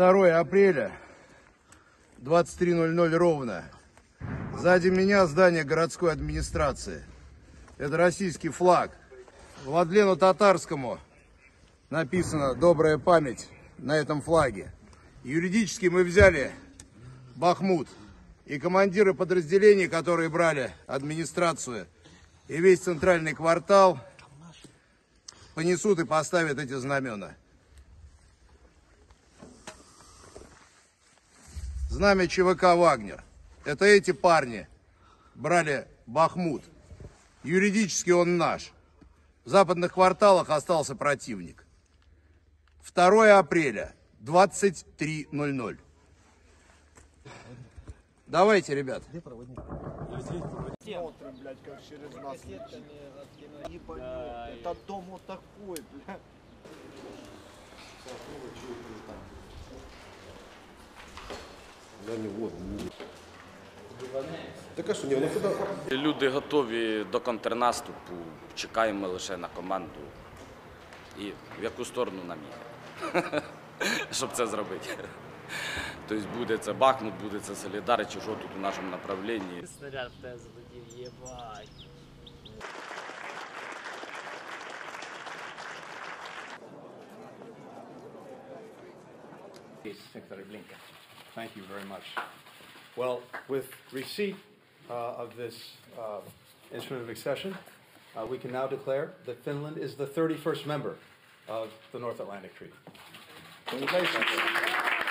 2 апреля, 23.00 ровно. Сзади меня здание городской администрации. Это российский флаг. Владлену Татарскому написано «Добрая память» на этом флаге. Юридически мы взяли Бахмут. И командиры подразделений, которые брали администрацию и весь центральный квартал, понесут и поставят эти знамена. Знамя ЧВК «Вагнер». Это эти парни брали Бахмут. Юридически он наш. В западных кварталах остался противник. 2 апреля, 23.00. Давайте, ребят. Смотрим, блядь, как через нас. Это дом вот такой, блядь. Що, ні, туди. Люди готові до контрнаступу, чекаємо лише на команду. І в яку сторону нам їхати, щоб це зробити. Тобто буде це Бахмут, буде це Солідар, чи що тут у нашому направлінні. Снаряд в тебе єбать. Secretary Blinken. Thank you very much. Well, with receipt uh, of this uh, instrument of accession, uh, we can now declare that Finland is the 31st member of the North Atlantic Treaty. Congratulations.